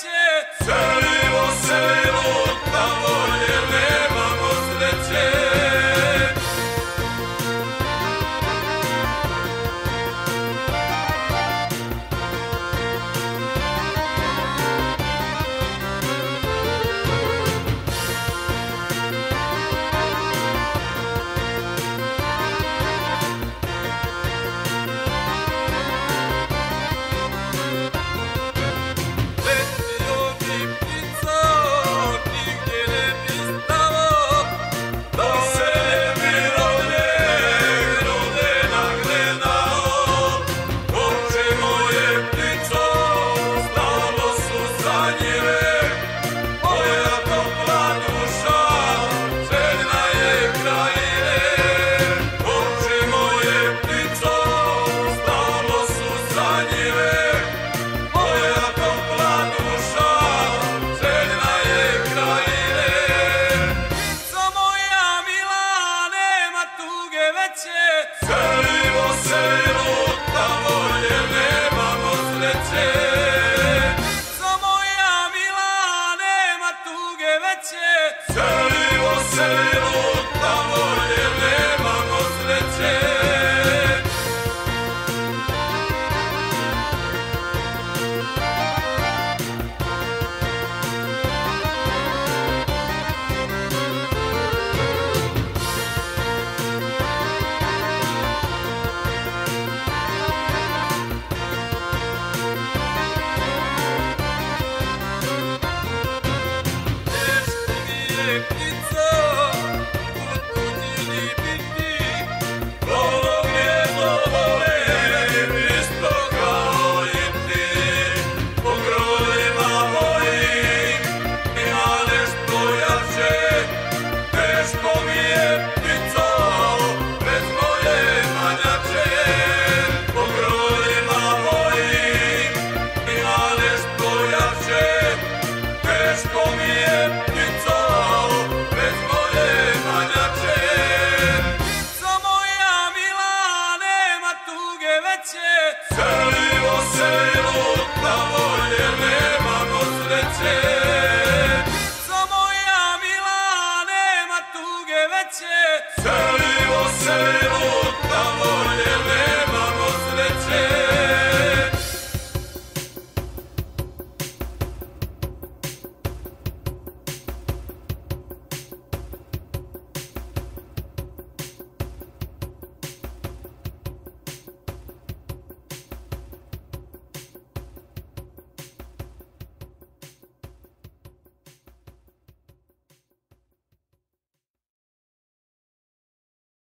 Grazie! sevece Seviyor seviyor